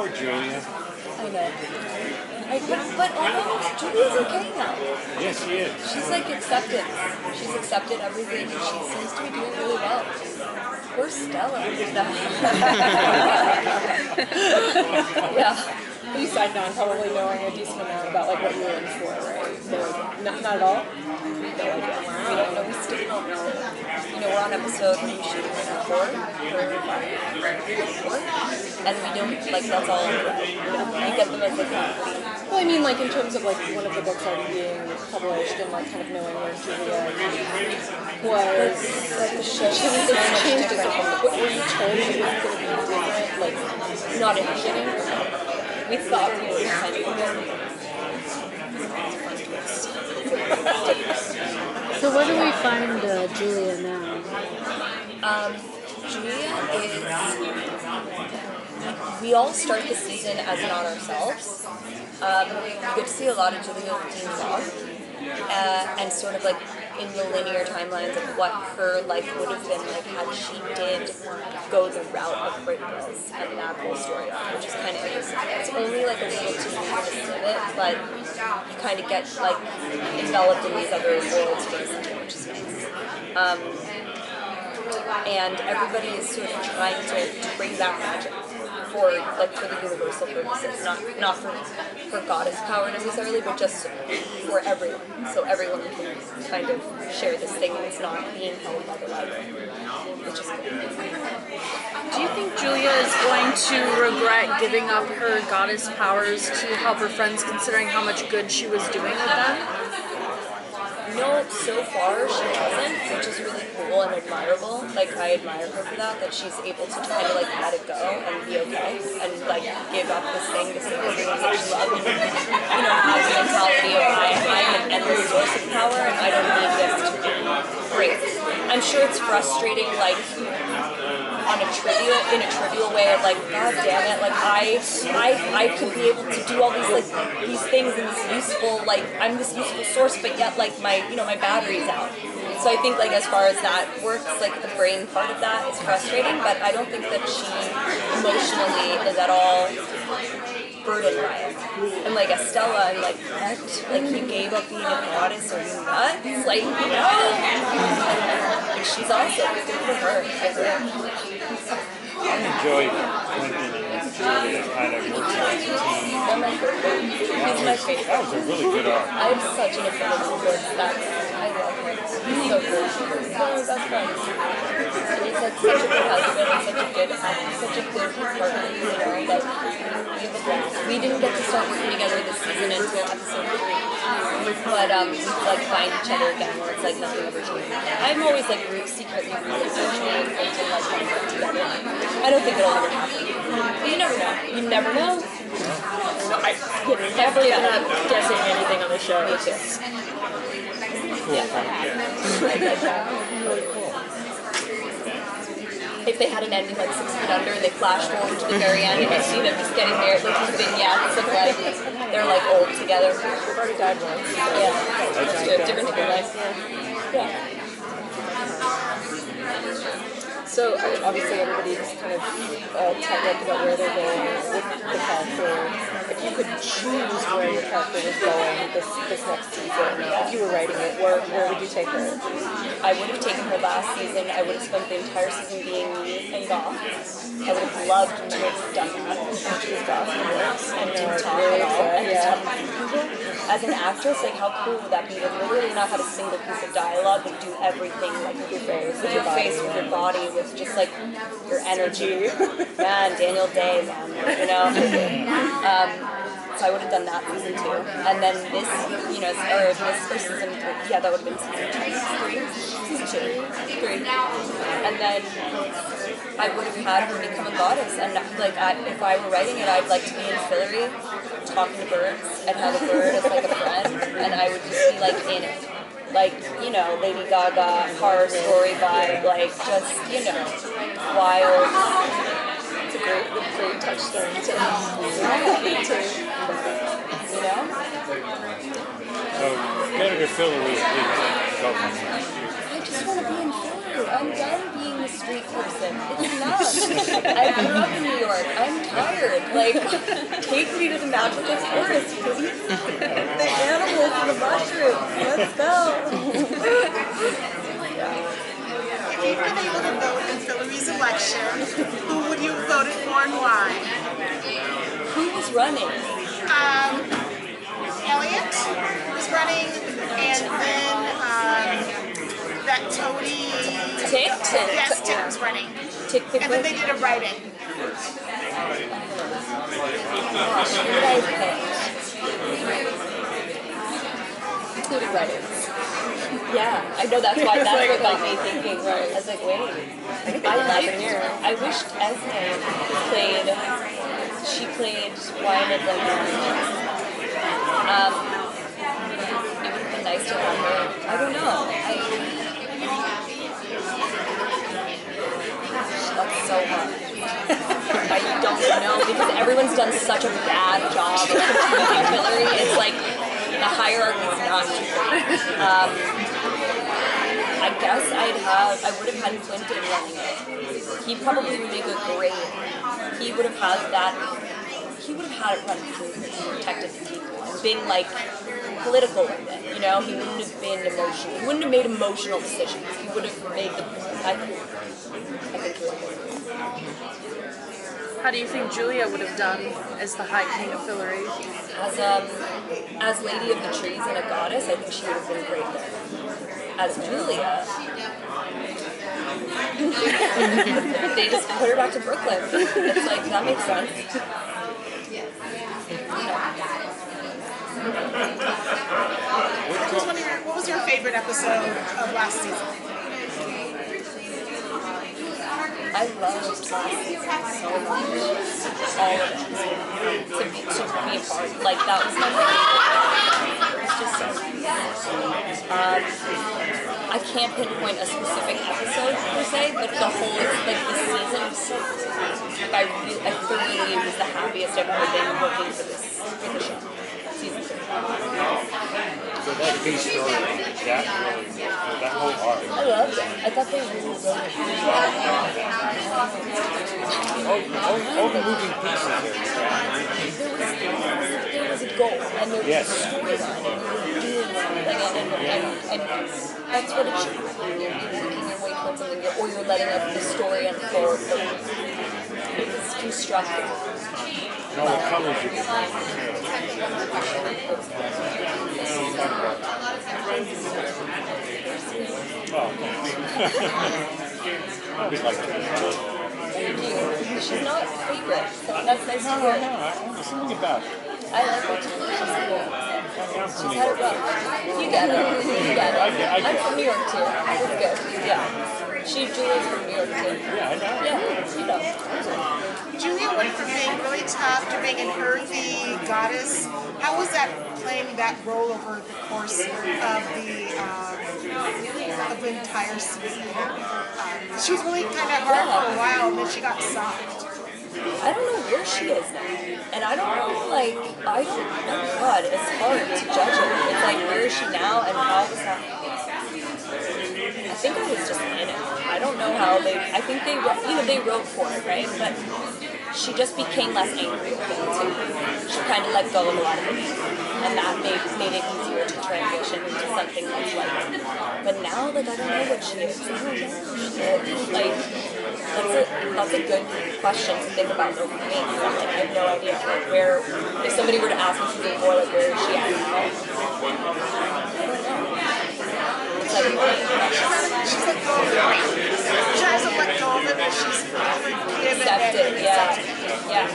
Poor Julia. I know. I, but, but although Julia's okay now. Yes, she is. She's like accepted. She's accepted everything. and She seems to be doing really well. Poor Stella. yeah. You signed on probably knowing a decent amount about like what you were in for, right? So not, not at all. We don't know. We still don't know. You know, we're on episode we now four, four, and we don't like that's all. We get them as. Well, I mean, like in terms of like one of the books already being published and like kind of knowing where Julia was. Like the show Changed, it's much changed What were you told it was going to be different? Like Not in the beginning. We thought we were of So where do we find uh, Julia now? Um, Julia is. We all start the season as not ourselves. Um, we get to see a lot of Julia Dean's off, uh, and sort of like in the linear timelines of what her life would have been like had she did go the route of Great Girls and that whole story arc, which is kind of interesting. It's only like a little too little of it, but you kind of get like enveloped in these other worlds for which is nice. Um, and everybody is sort of trying to bring that magic for like for the universal purposes, not not for for goddess power necessarily, but just for everyone. So everyone can kind of share this thing and it's not being held by the library, which. Do you think Julia is going to regret giving up her goddess powers to help her friends, considering how much good she was doing with them? No, so far she hasn't, which is really cool and admirable. Like I admire her for that, that she's able to kind of like let it go and be okay and like give up this thing save everyone that she loves. You know, have the mentality of I, I'm an endless source of power and I don't need this to be great. I'm sure it's frustrating, like on a trivial in a trivial way of like god damn it like i i i could be able to do all these like these things and this useful like i'm this useful source but yet like my you know my battery's out. So i think like as far as that works like the brain part of that is frustrating but i don't think that she emotionally is at all burdened by it and like estella and like what like you gave up being a goddess or you nuts like you know and she's awesome good for her I think. I enjoyed Quentin and Julia kind of working as a team. They're my favorite. He's my favorite. That was a really good arc. I have such an affinity towards that. I love him. He's so good. He's one of my best friends. And he's like such a good husband and such a good such a good partner, you know, like we have a blast. We didn't get to start working together this season until episode three. But um we like find each other again where it's like nothing ever changed. I'm always like root secretly rooting for Julie and Quentin like want to work together. I don't think it'll ever happen. But you never know. You never know. no, I never given up guessing anything on the show. It's just if they had an ending like six feet under and they flash forward to the very end and you see them just getting married, like these vignettes of like they're like old together. They've already died once. Yeah, that's good. Different different lives. Yeah. So obviously everybody's kind of uh, tight-lipped about where they're going with the character. If you could choose where your character was going this this next season, if you were writing it, where where would you take her? I would have taken her last season. I would have spent the entire season being me and Goth. I would have loved to have done that. She was Goth and works and didn't talk at all. Yeah. talk to people. As an actress, like how cool would that be to literally not have a single piece of dialogue but do everything like with your face, with your face, with your body, with just like your energy. man, Daniel Day, man, you know. Um, so I would have done that season two, and then this, you know, or this for season three. Yeah, that would have been season two, three, season two, three, and then I would have had her become a goddess. And like, I, if I were writing it, I'd like to be in Fillory, talking to birds, and have a bird as like a friend, and I would just be like in it. Like, you know, Lady Gaga, horror story vibe, like just, you know, wild. It's a great, great touchstone to, to? So Senator Filler was his government. I just want to be in Fillory. I'm done being a street person. It's enough. I grew up in New York. I'm tired. Like, take me to the magical forest, please. The animals and the mushrooms. Let's go. If you'd been able to vote in Fillory's election, who would you have voted for and why? Who was running? Um, Eliot was running, and then um, that Tony. Tick? Yes, Tick was running. Tick the And then they did a write-in. Gosh, who would Including writers. Yeah, I know that's why that's what got me thinking. Right. I was like, wait. I like I wish Esme played. She played Wine and Lemon. Um, it would have been nice to have her. I don't know. That's so hard. I don't know because everyone's done such a bad job of Fillory. It's like the hierarchy is not. Um, I guess I'd have, I would have had Quentin running it. He probably would make a great, he would have had that, he would have had it run through protected the people and been like political with it, you know? He wouldn't have been emotional. He wouldn't have made emotional decisions. He would have made the, I, I think he would have. How do you think Julia would have done as the High King of Fillory? As um, as Lady of the Trees and a goddess, I think she would have been great there. As Julia, they just put her back to Brooklyn. It's like that makes sense. What was, one of your, what was your favorite episode of last season? I loved last so much. All it. To to be part. Like, that was my favorite. It was just so nice. Um, I can't pinpoint a specific episode per se, but the whole, like, the season, like, I, re- I thoroughly was the happiest I've ever been working for this, for the show. Season three. That big story, that really, that whole arc, I loved it. I thought they really wrote it really well. all, all, all the moving pieces there, there was there was a goal and there was Yes. a storyline and you were doing something and, and, and, and that's what it should be. You're, your way towards something or you're letting up the story unfold. It constructed. And all the colors you can Oh, thanks. I'd like to. Thank you. She's not favorite. That's nice to No, no, no, I- something about it. I like her too. She's cool. She's had it rough. You get it. You get I get- I it. I'm from New York too. It's good. Yeah. She, Julie's from New York too. Yeah, I know. Yeah, you know. Julia went from being really tough to being an earthy goddess. How was that playing that role over the course of the um, of the entire season? Um, she was really kind of hard for a while, and then she got soft. I don't know where she is now. And I don't know, like, I don't, oh God, it's hard to judge it. It's like, where is she now and how was that? I think I was just in it. I don't know how they, I think they, wrote- you know, they wrote for it, right? But she just became less angry with it too. She kind of let go of a lot of it. And that made, made it easier to transition into something that's like, but now, like, I don't know what she is. Like, that's a, that's a good question to think about for me. Like, I have no idea. Like, where, if somebody were to ask me something more, like, where is she at now? Like, She's go. She hasn't let go of it, but she's accepted, yeah. Yeah.